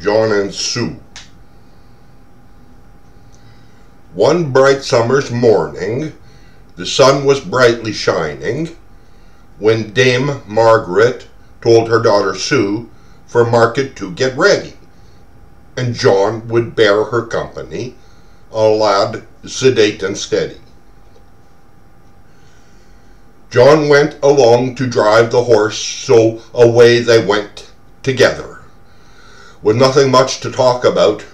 John and Sue. One bright summer's morning, the sun was brightly shining, when Dame Margaret told her daughter Sue for market to get ready, and John would bear her company, a lad sedate and steady. John went along to drive the horse, so away they went together, with nothing much to talk about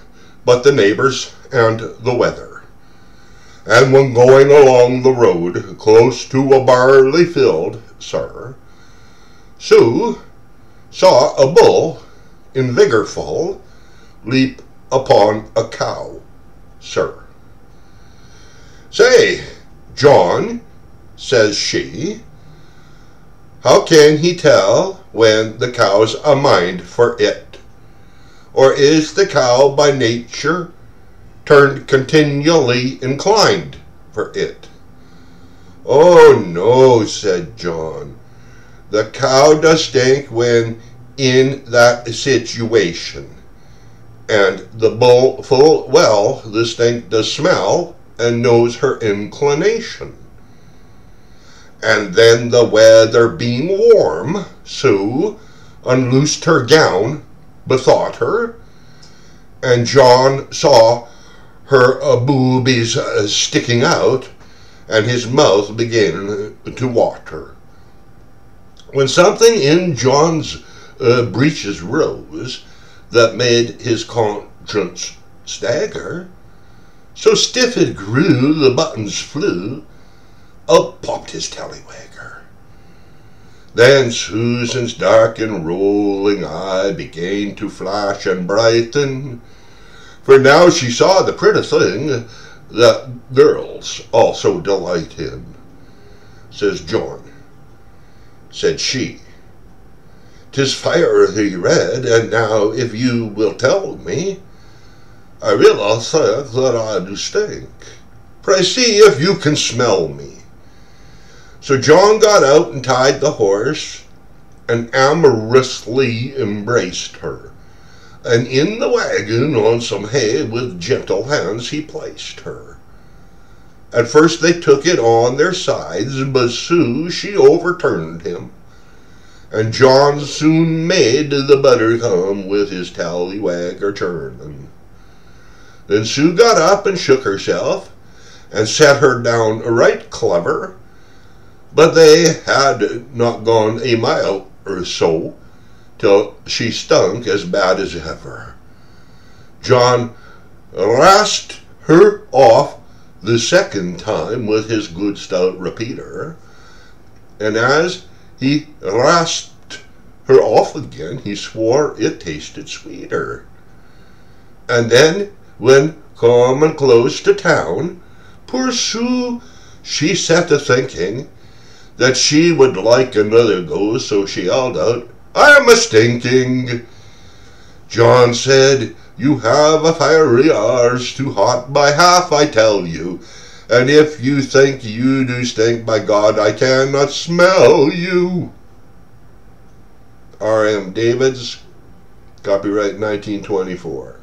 but the neighbors and the weather. And when going along the road close to a barley field, sir, Sue saw a bull in vigor full leap upon a cow, sir. Say, John, says she, how can he tell when the cow's a mind for it? Or is the cow by nature turned continually inclined for it? Oh no, said John. The cow does stink when in that situation. And the bull full well the stink does smell and knows her inclination. And then the weather being warm, Sue unloosed her gown, bethought her, and John saw her uh, boobies uh, sticking out, and his mouth began to water. When something in John's uh, breeches rose that made his conscience stagger, so stiff it grew the buttons flew, up popped his tallywagger. Then Susan's dark and rolling eye began to flash and brighten, for now she saw the pretty thing that girls also delight in. Says John, said she, "'Tis fiery red, and now if you will tell me, I really think that I do stink. Pray see if you can smell me. So John got out and tied the horse, and amorously embraced her. And in the wagon on some hay with gentle hands he placed her. At first they took it on their sides, but Sue she overturned him. And John soon made the butter come with his tallywagger turning. Then Sue got up and shook herself, and set her down right clever, but they had not gone a mile or so till she stunk as bad as ever. John rasped her off the second time with his good stout repeater, and as he rasped her off again, he swore it tasted sweeter. And then, when coming close to town, poor Sue, she set a thinking that she would like another go, so she yelled out, I'm a stinking. John said, You have a fiery arse too hot by half, I tell you. And if you think you do stink, by God, I cannot smell you. R.M. Davids, copyright 1924.